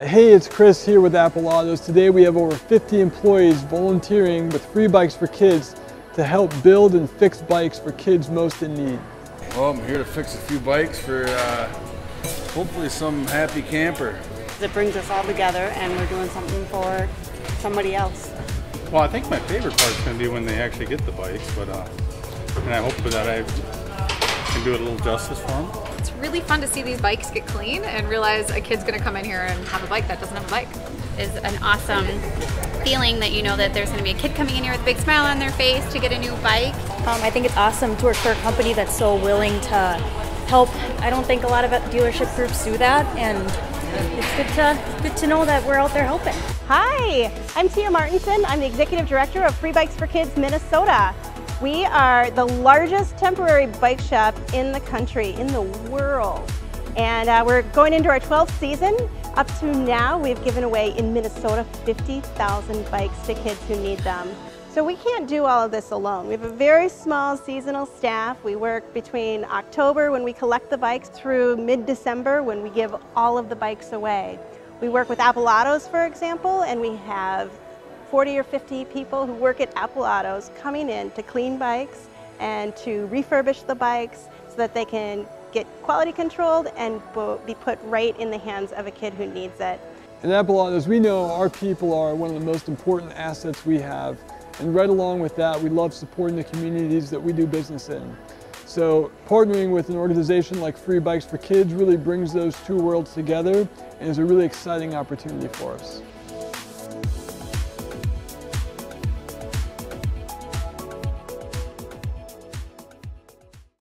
Hey, it's Chris here with Apple Autos. Today we have over 50 employees volunteering with Free Bikes 4 Kidz to help build and fix bikes for kids most in need. Well, I'm here to fix a few bikes for uh, hopefully some happy camper. It brings us all together and we're doing something for somebody else. Well, I think my favorite part's going to be when they actually get the bikes, but uh, and I hope for that I can do it a little justice for them. It's really fun to see these bikes get clean and realize a kid's going to come in here and have a bike that doesn't have a bike. Is an awesome feeling that you know that there's going to be a kid coming in here with a big smile on their face to get a new bike. Um, I think it's awesome to work for a company that's so willing to help. I don't think a lot of dealership groups do that, and it's good to good to know that we're out there helping. Hi, I'm Tia Martinson. I'm the Executive Director of Free Bikes 4 Kidz Minnesota. We are the largest temporary bike shop in the country, in the world. And uh, we're going into our 12th season. Up to now, we've given away in Minnesota 50,000 bikes to kids who need them. So we can't do all of this alone. We have a very small seasonal staff. We work between October when we collect the bikes through mid-December when we give all of the bikes away. We work with Apple Autos, for example, and we have 40 or 50 people who work at Apple Autos coming in to clean bikes and to refurbish the bikes so that they can get quality controlled and be put right in the hands of a kid who needs it. At Apple Autos, we know our people are one of the most important assets we have. And right along with that, we love supporting the communities that we do business in. So partnering with an organization like Free Bikes 4 Kidz really brings those two worlds together and is a really exciting opportunity for us.